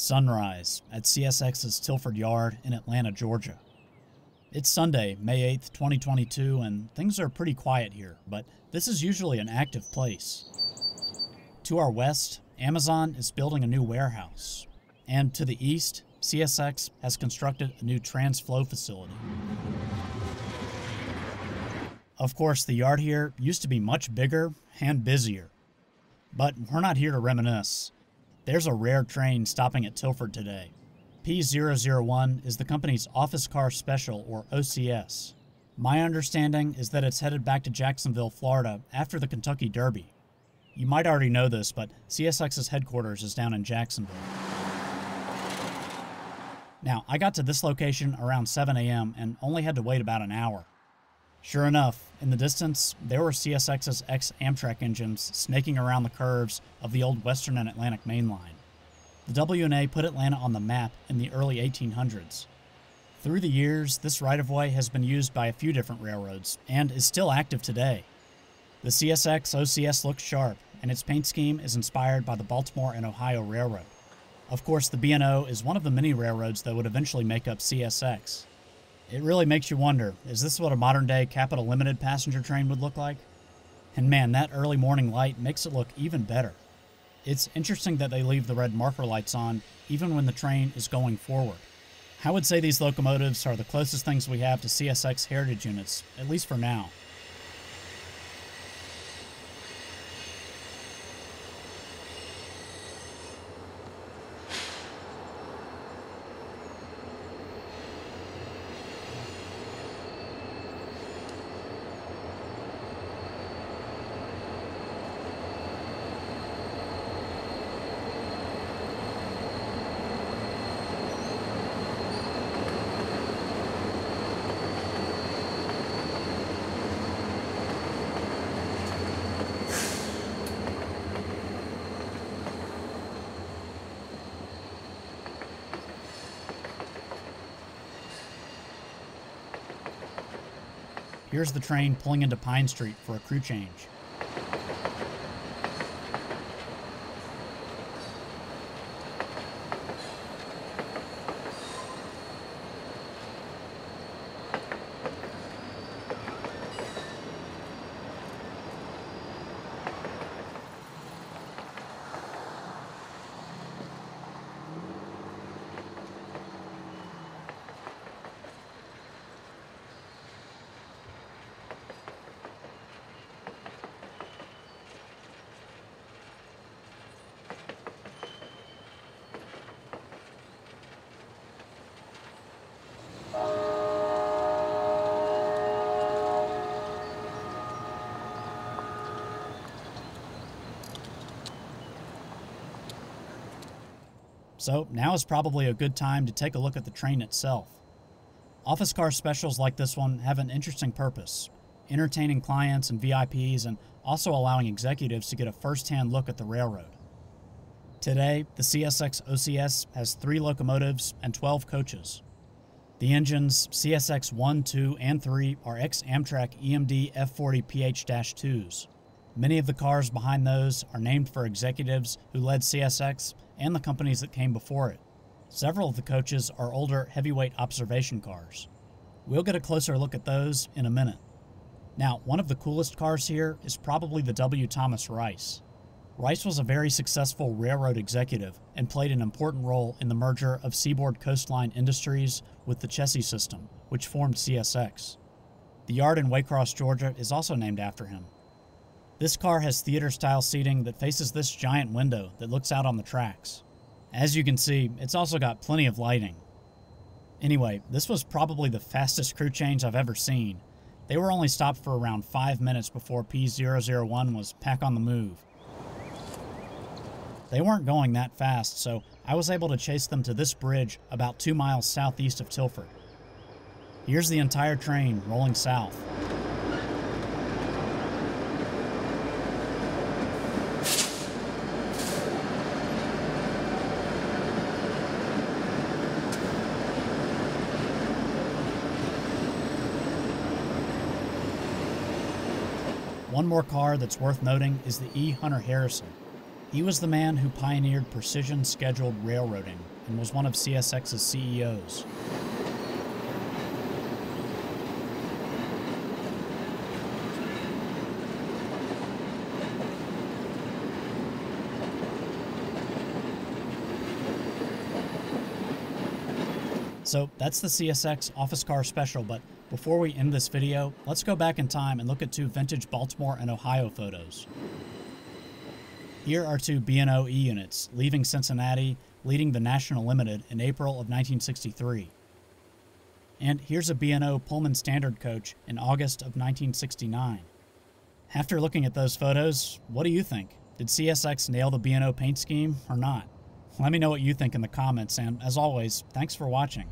Sunrise at CSX's Tilford Yard in Atlanta, Georgia. It's Sunday, May 8th, 2022, and things are pretty quiet here, but this is usually an active place. To our west, Amazon is building a new warehouse, and to the east, CSX has constructed a new TransFlo facility. Of course, the yard here used to be much bigger and busier. But we're not here to reminisce. There's a rare train stopping at Tilford today. P001 is the company's Office Car Special, or OCS. My understanding is that it's headed back to Jacksonville, Florida after the Kentucky Derby. You might already know this, but CSX's headquarters is down in Jacksonville. Now, I got to this location around 7 a.m. and only had to wait about an hour. Sure enough, in the distance, there were CSX's ex Amtrak engines snaking around the curves of the old Western and Atlantic Main Line. The W&A put Atlanta on the map in the early 1800s. Through the years, this right of way has been used by a few different railroads and is still active today. The CSX OCS looks sharp, and its paint scheme is inspired by the Baltimore and Ohio Railroad. Of course, the B&O is one of the many railroads that would eventually make up CSX. It really makes you wonder is this what a modern day Capital Limited passenger train would look like? And man, that early morning light makes it look even better. It's interesting that they leave the red marker lights on even when the train is going forward. I would say these locomotives are the closest things we have to CSX heritage units, at least for now. Here's the train pulling into Pine Street for a crew change. So now is probably a good time to take a look at the train itself. Office car specials like this one have an interesting purpose, entertaining clients and VIPs and also allowing executives to get a first-hand look at the railroad. Today, the CSX OCS has three locomotives and 12 coaches. The engines CSX 1, 2, and 3 are ex Amtrak EMD F40 PH 2s. Many of the cars behind those are named for executives who led CSX and the companies that came before it. Several of the coaches are older heavyweight observation cars. We'll get a closer look at those in a minute. Now, one of the coolest cars here is probably the W. Thomas Rice. Rice was a very successful railroad executive and played an important role in the merger of Seaboard Coastline Industries with the Chessie System, which formed CSX. The yard in Waycross, Georgia is also named after him. This car has theater style seating that faces this giant window that looks out on the tracks. As you can see, it's also got plenty of lighting. Anyway, this was probably the fastest crew change I've ever seen. They were only stopped for around 5 minutes before P001 was back on the move. They weren't going that fast, so I was able to chase them to this bridge about 2 miles southeast of Tilford. Here's the entire train rolling south. One more car that's worth noting is the E. Hunter Harrison. He was the man who pioneered precision scheduled railroading and was one of CSX's CEOs. So that's the CSX office car special, but before we end this video, let's go back in time and look at two vintage Baltimore and Ohio photos. Here are two B&O E units leaving Cincinnati, leading the National Limited in April of 1963. And here's a B&O Pullman Standard coach in August of 1969. After looking at those photos, what do you think? Did CSX nail the B&O paint scheme or not? Let me know what you think in the comments, and as always, thanks for watching.